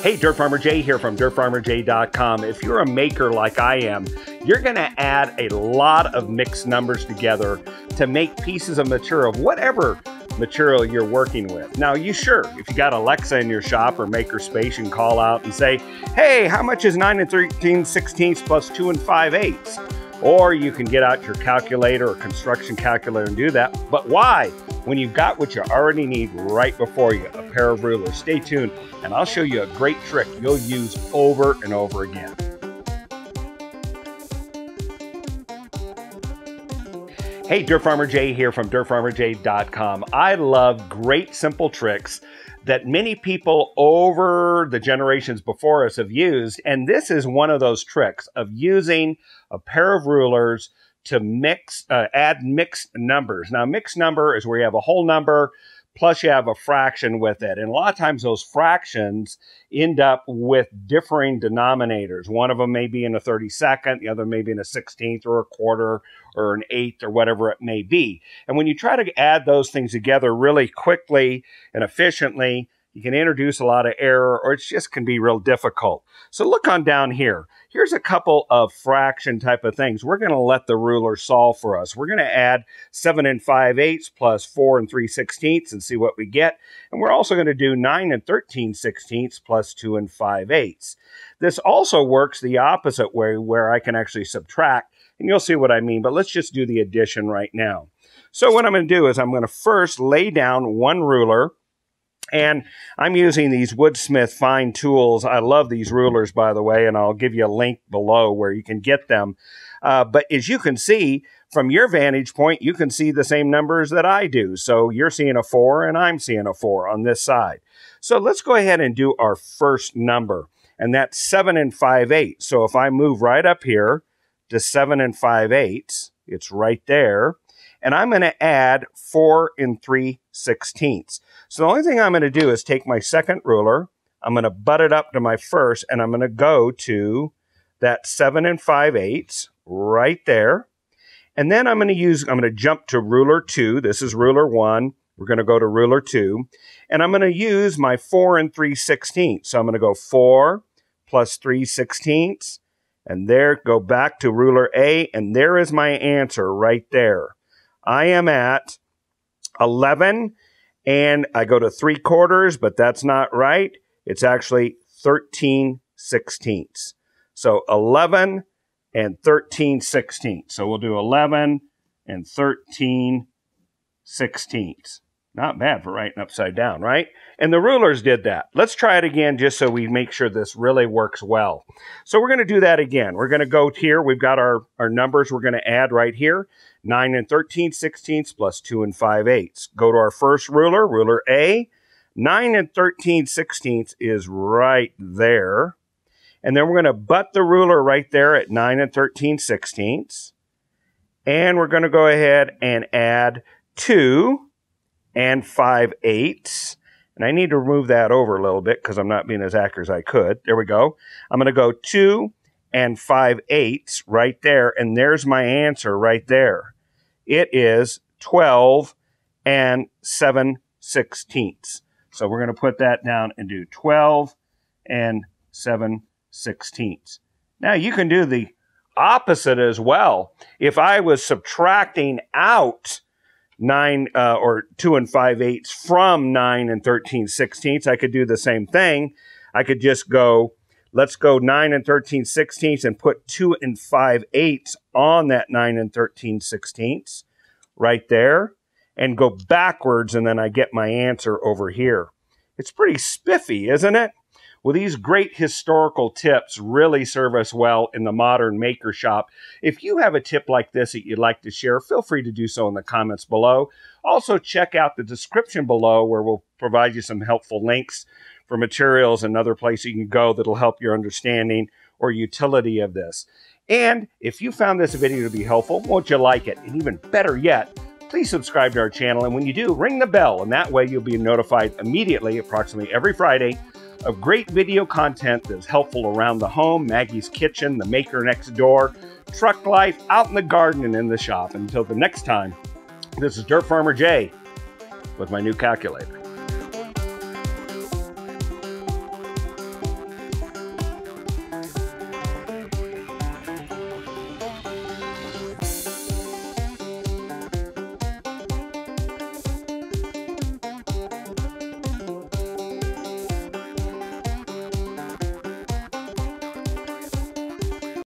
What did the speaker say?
Hey, Dirt Farmer Jay here from dirtfarmerjay.com. If you're a maker like I am, you're going to add a lot of mixed numbers together to make pieces of material, whatever material you're working with. Now, you sure, if you got Alexa in your shop or Makerspace, you can call out and say, hey, how much is 9 and 13 sixteenths plus 2 and 5 eighths? Or you can get out your calculator or construction calculator and do that. But why? When you've got what you already need right before you, a pair of rulers. Stay tuned and I'll show you a great trick you'll use over and over again. Hey, Dirt Farmer Jay here from dirtfarmerjay.com. I love great simple tricks that many people over the generations before us have used. And this is one of those tricks of using a pair of rulers to mix, uh, add mixed numbers. Now, mixed number is where you have a whole number plus you have a fraction with it. And a lot of times those fractions end up with differing denominators. One of them may be in a 32nd, the other may be in a 16th or a quarter or an eighth or whatever it may be. And when you try to add those things together really quickly and efficiently, you can introduce a lot of error or it just can be real difficult. So look on down here. Here's a couple of fraction type of things. We're going to let the ruler solve for us. We're going to add 7 and 5 eighths plus 4 and 3 sixteenths and see what we get. And we're also going to do 9 and 13 sixteenths plus 2 and 5 eighths. This also works the opposite way where I can actually subtract and you'll see what I mean, but let's just do the addition right now. So what I'm going to do is I'm going to first lay down one ruler and I'm using these Woodsmith fine tools. I love these rulers, by the way, and I'll give you a link below where you can get them. Uh, but as you can see, from your vantage point, you can see the same numbers that I do. So you're seeing a 4 and I'm seeing a 4 on this side. So let's go ahead and do our first number, and that's 7 and 5 eighths. So if I move right up here to 7 and 5 eighths, it's right there and I'm going to add 4 and 3 sixteenths. So the only thing I'm going to do is take my second ruler, I'm going to butt it up to my first, and I'm going to go to that 7 and 5 eighths right there. And then I'm going to use, I'm going to jump to ruler 2. This is ruler 1. We're going to go to ruler 2. And I'm going to use my 4 and 3 sixteenths. So I'm going to go 4 plus 3 sixteenths. And there, go back to ruler A, and there is my answer right there. I am at 11 and I go to three quarters, but that's not right. It's actually 13 sixteenths. So 11 and 13 sixteenths. So we'll do 11 and 13 sixteenths. Not bad for writing upside down, right? And the rulers did that. Let's try it again just so we make sure this really works well. So we're going to do that again. We're going to go here. We've got our, our numbers we're going to add right here. 9 and 13 sixteenths plus 2 and 5 eighths. Go to our first ruler, ruler A. 9 and 13 sixteenths is right there. And then we're going to butt the ruler right there at 9 and 13 sixteenths. And we're going to go ahead and add 2 and 5 eighths. And I need to remove that over a little bit because I'm not being as accurate as I could. There we go. I'm going to go 2 and 5 eighths right there. And there's my answer right there. It is 12 and 7 sixteenths. So we're going to put that down and do 12 and 7 sixteenths. Now you can do the opposite as well. If I was subtracting out nine uh, or two and five eighths from nine and 13 sixteenths. I could do the same thing. I could just go, let's go nine and 13 sixteenths and put two and five eighths on that nine and 13 sixteenths right there and go backwards. And then I get my answer over here. It's pretty spiffy, isn't it? Well, these great historical tips really serve us well in the modern maker shop. If you have a tip like this that you'd like to share, feel free to do so in the comments below. Also, check out the description below where we'll provide you some helpful links for materials and other places you can go that'll help your understanding or utility of this. And if you found this video to be helpful, won't you like it? And even better yet, please subscribe to our channel. And when you do, ring the bell, and that way you'll be notified immediately, approximately every Friday, of great video content that's helpful around the home, Maggie's kitchen, the maker next door, truck life, out in the garden, and in the shop. Until the next time, this is Dirt Farmer Jay with my new calculator.